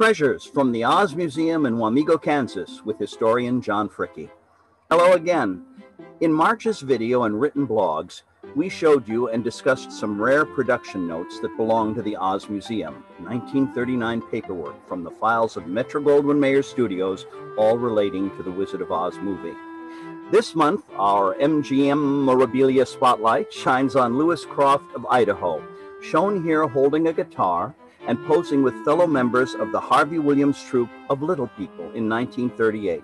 Treasures from the Oz Museum in Wamego, Kansas, with historian John Fricke. Hello again. In March's video and written blogs, we showed you and discussed some rare production notes that belong to the Oz Museum, 1939 paperwork from the files of Metro Goldwyn Mayer Studios, all relating to the Wizard of Oz movie. This month, our MGM Memorabilia Spotlight shines on Lewis Croft of Idaho, shown here holding a guitar and posing with fellow members of the Harvey Williams troupe of Little People in 1938.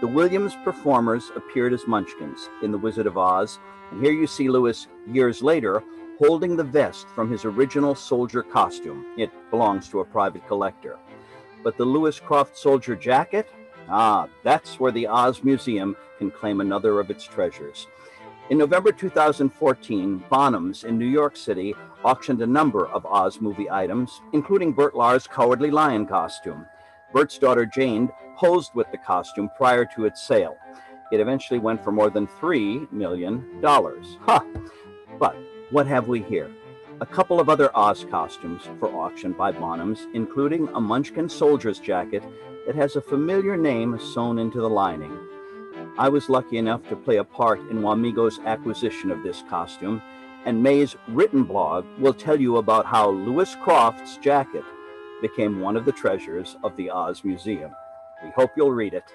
The Williams performers appeared as Munchkins in The Wizard of Oz, and here you see Lewis years later holding the vest from his original soldier costume. It belongs to a private collector. But the Lewis Croft soldier jacket? Ah, that's where the Oz Museum can claim another of its treasures. In November 2014, Bonhams in New York City auctioned a number of Oz movie items, including Bert Lahr's Cowardly Lion costume. Bert's daughter Jane posed with the costume prior to its sale. It eventually went for more than $3 million. Huh! But what have we here? A couple of other Oz costumes for auction by Bonhams, including a Munchkin soldier's jacket that has a familiar name sewn into the lining. I was lucky enough to play a part in Wamego's acquisition of this costume, and May's written blog will tell you about how Lewis Croft's jacket became one of the treasures of the Oz Museum. We hope you'll read it.